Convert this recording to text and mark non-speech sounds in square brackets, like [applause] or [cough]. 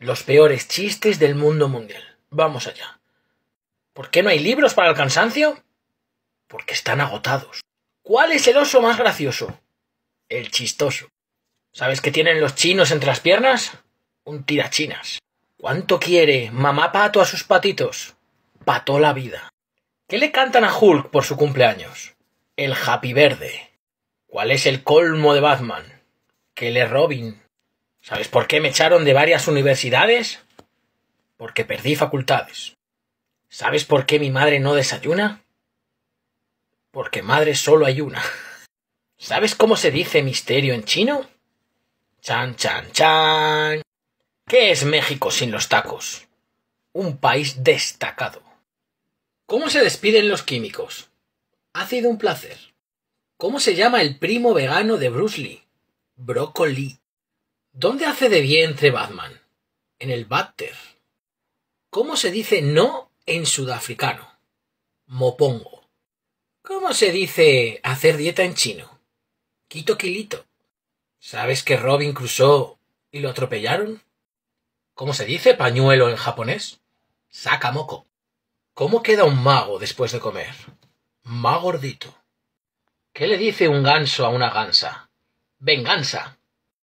Los peores chistes del mundo mundial. Vamos allá. ¿Por qué no hay libros para el cansancio? Porque están agotados. ¿Cuál es el oso más gracioso? El chistoso. ¿Sabes qué tienen los chinos entre las piernas? Un tirachinas. ¿Cuánto quiere mamá pato a sus patitos? Pató la vida. ¿Qué le cantan a Hulk por su cumpleaños? El Happy Verde. ¿Cuál es el colmo de Batman? Que le Robin. ¿Sabes por qué me echaron de varias universidades? Porque perdí facultades. ¿Sabes por qué mi madre no desayuna? Porque madre solo hay una. [laughs] ¿Sabes cómo se dice misterio en chino? Chan, chan, chan. ¿Qué es México sin los tacos? Un país destacado. ¿Cómo se despiden los químicos? Ha sido un placer. ¿Cómo se llama el primo vegano de Bruce Lee? Brócoli. ¿Dónde hace de vientre Batman? En el váter. ¿Cómo se dice no en sudafricano? Mopongo. ¿Cómo se dice hacer dieta en chino? Quito kilito. ¿Sabes que Robin cruzó y lo atropellaron? ¿Cómo se dice pañuelo en japonés? Sakamoko. ¿Cómo queda un mago después de comer? Ma gordito. ¿Qué le dice un ganso a una gansa? Venganza.